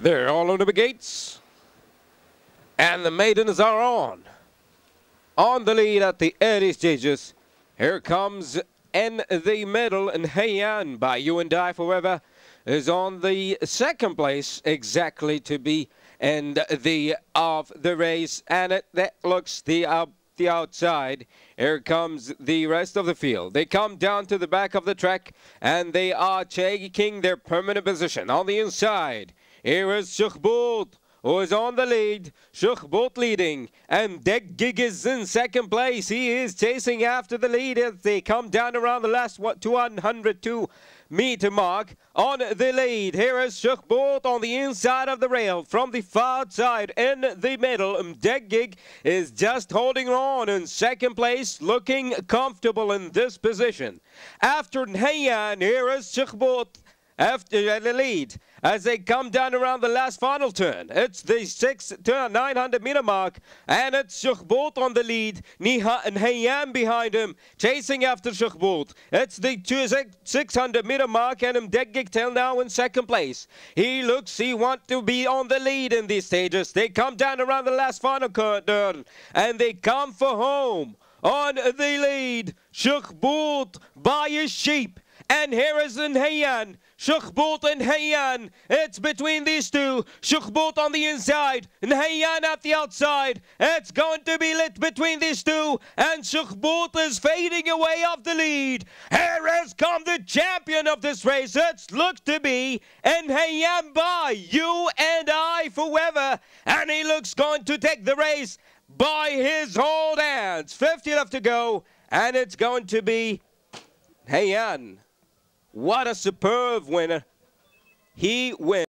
They're all over the gates. And the maidens are on. On the lead at the early stages. Here comes in the middle and Heian by You and I Forever is on the second place exactly to be in the of the race and it that looks the uh, the outside. Here comes the rest of the field. They come down to the back of the track and they are taking their permanent position on the inside. Here is Shukhbult who is on the lead. Shukhbult leading. And Deg Gig is in second place. He is chasing after the lead as they come down around the last 202 meter mark on the lead. Here is Shukhbult on the inside of the rail from the far side in the middle. Deg Gig is just holding on in second place, looking comfortable in this position. After Heian, here is Shukhbult after the lead as they come down around the last final turn. It's the six turn 900 meter mark, and it's Shukhbult on the lead. Niha and Hayam behind him, chasing after Shukhbult. It's the two, 600 meter mark, and Mdegik till now in second place. He looks, he wants to be on the lead in these stages. They come down around the last final turn, and they come for home. On the lead, Shukhbult by a sheep and Harrison Hayan. Shukhbult and Hayan. It's between these two. Shukhbult on the inside and Hayan at the outside. It's going to be lit between these two. And Shukhbult is fading away off the lead. Here has come the champion of this race. It's looked to be and Hayan by you and I forever. And he looks going to take the race by his whole hands. 50 left to go. And it's going to be Hayan. What a superb winner. He wins.